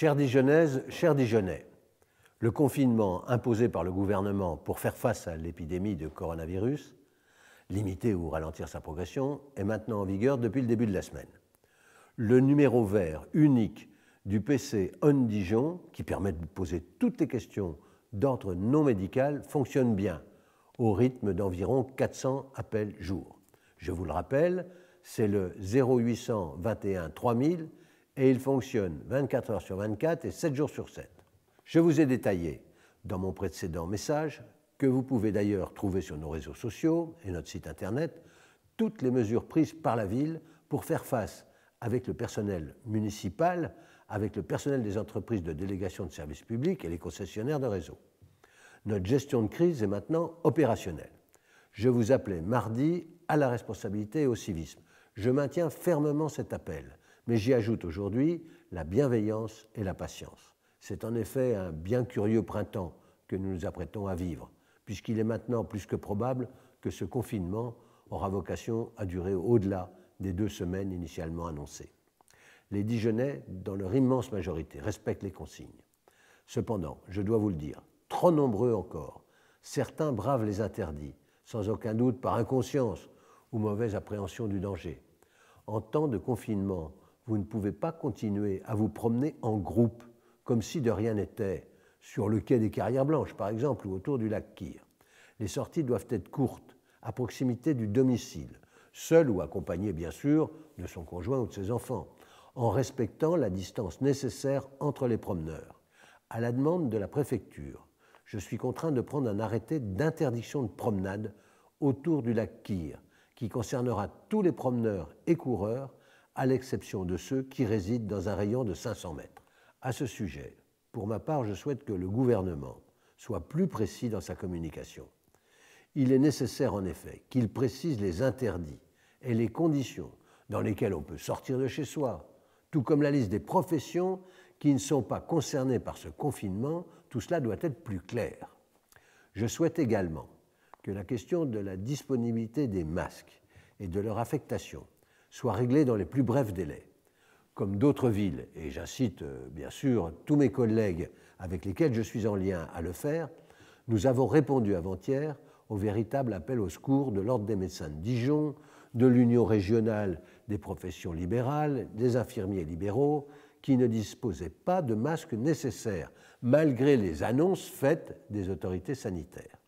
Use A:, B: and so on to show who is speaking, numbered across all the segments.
A: Chers Dijonnaises, chers Dijonnais, le confinement imposé par le gouvernement pour faire face à l'épidémie de coronavirus, limiter ou ralentir sa progression, est maintenant en vigueur depuis le début de la semaine. Le numéro vert unique du PC On Dijon, qui permet de poser toutes les questions d'ordre non médical, fonctionne bien, au rythme d'environ 400 appels jour. Je vous le rappelle, c'est le 0800 21 3000 et il fonctionne 24 heures sur 24 et 7 jours sur 7. Je vous ai détaillé dans mon précédent message, que vous pouvez d'ailleurs trouver sur nos réseaux sociaux et notre site internet, toutes les mesures prises par la ville pour faire face avec le personnel municipal, avec le personnel des entreprises de délégation de services publics et les concessionnaires de réseau. Notre gestion de crise est maintenant opérationnelle. Je vous appelais mardi à la responsabilité et au civisme. Je maintiens fermement cet appel, mais j'y ajoute aujourd'hui la bienveillance et la patience. C'est en effet un bien curieux printemps que nous nous apprêtons à vivre, puisqu'il est maintenant plus que probable que ce confinement aura vocation à durer au-delà des deux semaines initialement annoncées. Les Dijonais, dans leur immense majorité, respectent les consignes. Cependant, je dois vous le dire, trop nombreux encore, certains bravent les interdits, sans aucun doute par inconscience ou mauvaise appréhension du danger. En temps de confinement, vous ne pouvez pas continuer à vous promener en groupe, comme si de rien n'était, sur le quai des Carrières Blanches, par exemple, ou autour du lac Kyr. Les sorties doivent être courtes, à proximité du domicile, seul ou accompagné, bien sûr, de son conjoint ou de ses enfants, en respectant la distance nécessaire entre les promeneurs. À la demande de la préfecture, je suis contraint de prendre un arrêté d'interdiction de promenade autour du lac Kyr, qui concernera tous les promeneurs et coureurs, à l'exception de ceux qui résident dans un rayon de 500 mètres. À ce sujet, pour ma part, je souhaite que le gouvernement soit plus précis dans sa communication. Il est nécessaire en effet qu'il précise les interdits et les conditions dans lesquelles on peut sortir de chez soi, tout comme la liste des professions qui ne sont pas concernées par ce confinement, tout cela doit être plus clair. Je souhaite également que la question de la disponibilité des masques et de leur affectation soit réglée dans les plus brefs délais. Comme d'autres villes, et j'incite euh, bien sûr tous mes collègues avec lesquels je suis en lien à le faire, nous avons répondu avant-hier au véritable appel au secours de l'Ordre des médecins de Dijon, de l'Union régionale des professions libérales, des infirmiers libéraux, qui ne disposaient pas de masques nécessaires, malgré les annonces faites des autorités sanitaires.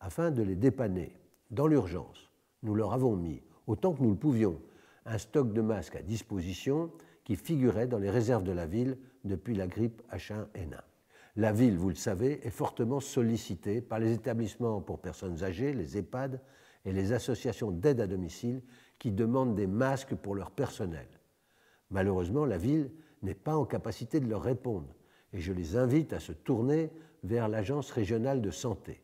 A: Afin de les dépanner dans l'urgence, nous leur avons mis, autant que nous le pouvions, un stock de masques à disposition qui figurait dans les réserves de la ville depuis la grippe H1N1. La ville, vous le savez, est fortement sollicitée par les établissements pour personnes âgées, les EHPAD, et les associations d'aide à domicile qui demandent des masques pour leur personnel. Malheureusement, la ville n'est pas en capacité de leur répondre et je les invite à se tourner vers l'Agence régionale de santé.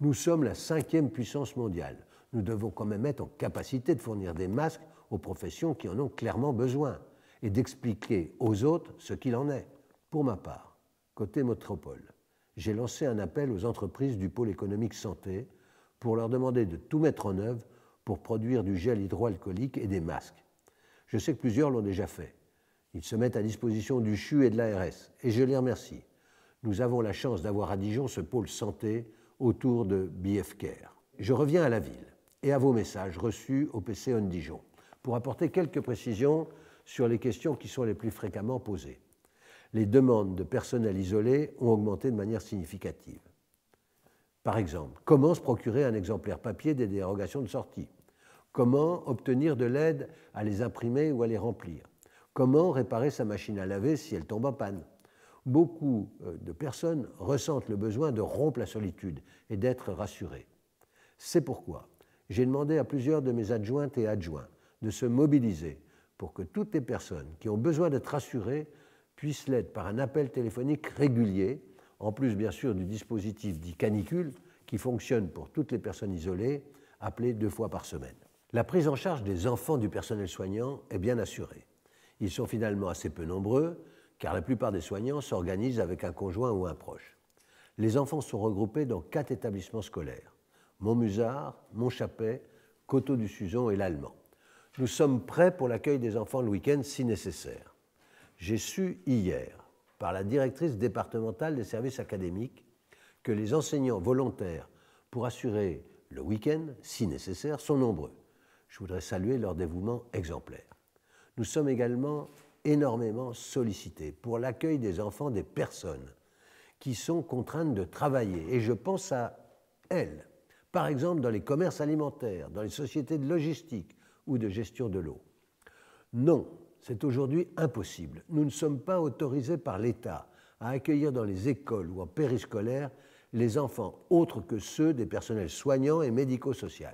A: Nous sommes la cinquième puissance mondiale. Nous devons quand même être en capacité de fournir des masques aux professions qui en ont clairement besoin et d'expliquer aux autres ce qu'il en est. Pour ma part, côté métropole, j'ai lancé un appel aux entreprises du pôle économique santé pour leur demander de tout mettre en œuvre pour produire du gel hydroalcoolique et des masques. Je sais que plusieurs l'ont déjà fait. Ils se mettent à disposition du CHU et de l'ARS, et je les remercie. Nous avons la chance d'avoir à Dijon ce pôle santé autour de BF Care. Je reviens à la ville et à vos messages reçus au PC On Dijon pour apporter quelques précisions sur les questions qui sont les plus fréquemment posées. Les demandes de personnel isolé ont augmenté de manière significative. Par exemple, comment se procurer un exemplaire papier des dérogations de sortie? Comment obtenir de l'aide à les imprimer ou à les remplir? Comment réparer sa machine à laver si elle tombe en panne? Beaucoup euh, de personnes ressentent le besoin de rompre la solitude et d'être rassurées. C'est pourquoi j'ai demandé à plusieurs de mes adjointes et adjoints de se mobiliser pour que toutes les personnes qui ont besoin d'être rassurées puissent l'être par un appel téléphonique régulier en plus bien sûr du dispositif dit canicule qui fonctionne pour toutes les personnes isolées, appelées deux fois par semaine. La prise en charge des enfants du personnel soignant est bien assurée. Ils sont finalement assez peu nombreux, car la plupart des soignants s'organisent avec un conjoint ou un proche. Les enfants sont regroupés dans quatre établissements scolaires Montmusard, Montchapet, Coteau du Suzon et l'Allemand. Nous sommes prêts pour l'accueil des enfants le week-end si nécessaire. J'ai su hier, par la directrice départementale des services académiques, que les enseignants volontaires pour assurer le week-end, si nécessaire, sont nombreux. Je voudrais saluer leur dévouement exemplaire. Nous sommes également énormément sollicités pour l'accueil des enfants des personnes qui sont contraintes de travailler. Et je pense à elles, par exemple dans les commerces alimentaires, dans les sociétés de logistique ou de gestion de l'eau. Non, c'est aujourd'hui impossible. Nous ne sommes pas autorisés par l'État à accueillir dans les écoles ou en périscolaire les enfants autres que ceux des personnels soignants et médico-sociaux.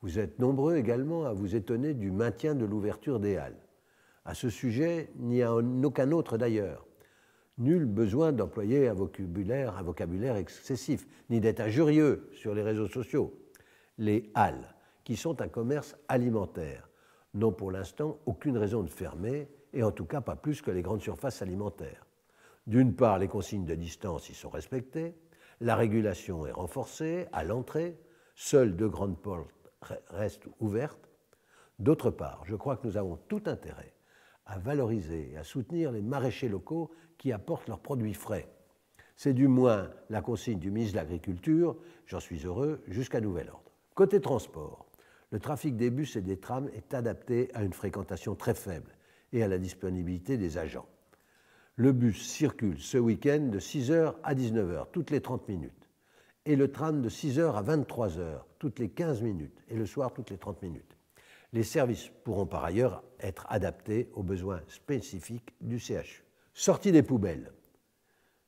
A: Vous êtes nombreux également à vous étonner du maintien de l'ouverture des halles. À ce sujet, ni à aucun autre d'ailleurs. Nul besoin d'employer un vocabulaire, excessif, ni d'être injurieux sur les réseaux sociaux. Les halles, qui sont un commerce alimentaire, n'ont pour l'instant aucune raison de fermer, et en tout cas pas plus que les grandes surfaces alimentaires. D'une part, les consignes de distance y sont respectées, la régulation est renforcée à l'entrée, seules deux grandes portes restent ouvertes. D'autre part, je crois que nous avons tout intérêt à valoriser et à soutenir les maraîchers locaux qui apportent leurs produits frais. C'est du moins la consigne du ministre de l'Agriculture, j'en suis heureux, jusqu'à nouvel ordre. Côté transport, le trafic des bus et des trams est adapté à une fréquentation très faible et à la disponibilité des agents. Le bus circule ce week-end de 6h à 19h, toutes les 30 minutes, et le tram de 6h à 23h, toutes les 15 minutes, et le soir, toutes les 30 minutes. Les services pourront par ailleurs être adaptés aux besoins spécifiques du CHU. Sortie des poubelles.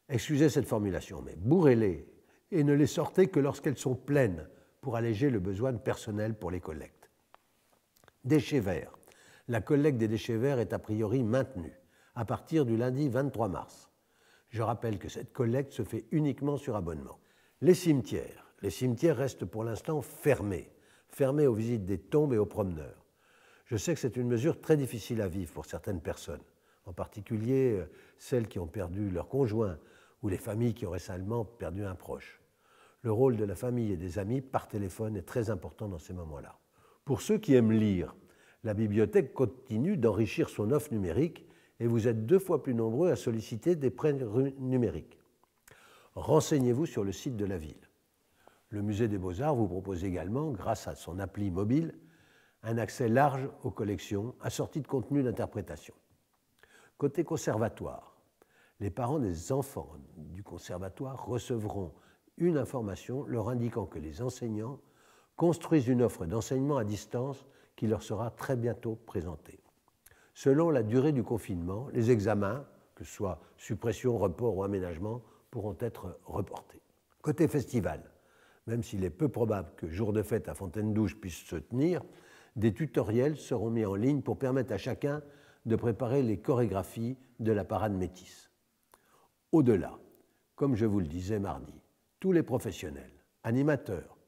A: Excusez cette formulation, mais bourrez-les et ne les sortez que lorsqu'elles sont pleines pour alléger le besoin personnel pour les collectes. Déchets verts. La collecte des déchets verts est a priori maintenue à partir du lundi 23 mars. Je rappelle que cette collecte se fait uniquement sur abonnement. Les cimetières. Les cimetières restent pour l'instant fermés fermé aux visites des tombes et aux promeneurs. Je sais que c'est une mesure très difficile à vivre pour certaines personnes, en particulier euh, celles qui ont perdu leur conjoint ou les familles qui ont récemment perdu un proche. Le rôle de la famille et des amis par téléphone est très important dans ces moments-là. Pour ceux qui aiment lire, la bibliothèque continue d'enrichir son offre numérique et vous êtes deux fois plus nombreux à solliciter des prêts numériques. Renseignez-vous sur le site de la ville. Le musée des beaux-arts vous propose également, grâce à son appli mobile, un accès large aux collections assorties de contenus d'interprétation. Côté conservatoire, les parents des enfants du conservatoire recevront une information leur indiquant que les enseignants construisent une offre d'enseignement à distance qui leur sera très bientôt présentée. Selon la durée du confinement, les examens, que ce soit suppression, report ou aménagement, pourront être reportés. Côté festival, même s'il est peu probable que jour de fête à Fontaine-Douche puisse se tenir, des tutoriels seront mis en ligne pour permettre à chacun de préparer les chorégraphies de la parade métisse. Au-delà, comme je vous le disais mardi, tous les professionnels, animateurs,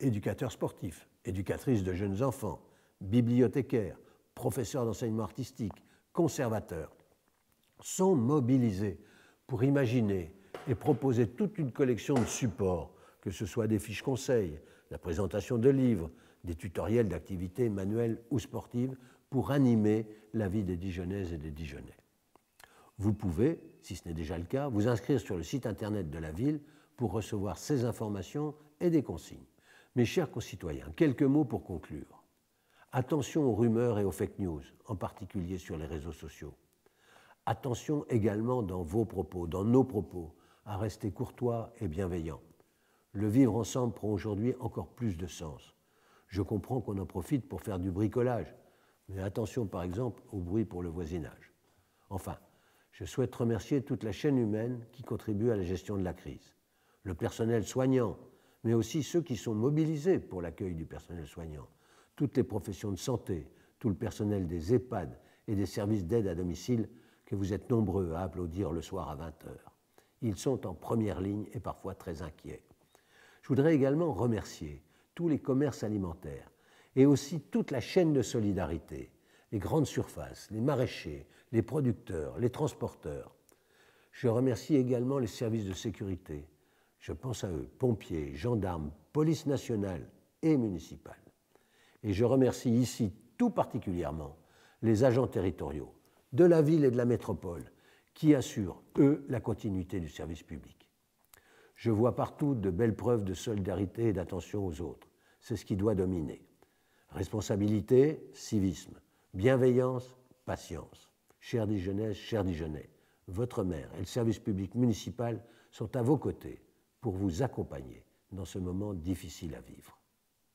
A: éducateurs sportifs, éducatrices de jeunes enfants, bibliothécaires, professeurs d'enseignement artistique, conservateurs, sont mobilisés pour imaginer et proposer toute une collection de supports que ce soit des fiches conseils, la présentation de livres, des tutoriels d'activités manuelles ou sportives pour animer la vie des Dijonnaises et des Dijonnais. Vous pouvez, si ce n'est déjà le cas, vous inscrire sur le site internet de la ville pour recevoir ces informations et des consignes. Mes chers concitoyens, quelques mots pour conclure. Attention aux rumeurs et aux fake news, en particulier sur les réseaux sociaux. Attention également dans vos propos, dans nos propos, à rester courtois et bienveillants le vivre ensemble prend aujourd'hui encore plus de sens. Je comprends qu'on en profite pour faire du bricolage, mais attention par exemple au bruit pour le voisinage. Enfin, je souhaite remercier toute la chaîne humaine qui contribue à la gestion de la crise. Le personnel soignant, mais aussi ceux qui sont mobilisés pour l'accueil du personnel soignant, toutes les professions de santé, tout le personnel des EHPAD et des services d'aide à domicile que vous êtes nombreux à applaudir le soir à 20h. Ils sont en première ligne et parfois très inquiets. Je voudrais également remercier tous les commerces alimentaires et aussi toute la chaîne de solidarité, les grandes surfaces, les maraîchers, les producteurs, les transporteurs. Je remercie également les services de sécurité. Je pense à eux, pompiers, gendarmes, police nationale et municipale. Et je remercie ici tout particulièrement les agents territoriaux, de la ville et de la métropole, qui assurent, eux, la continuité du service public. Je vois partout de belles preuves de solidarité et d'attention aux autres. C'est ce qui doit dominer. Responsabilité, civisme. Bienveillance, patience. Chers Dijonnaises, chers Dijonnais, votre maire et le service public municipal sont à vos côtés pour vous accompagner dans ce moment difficile à vivre.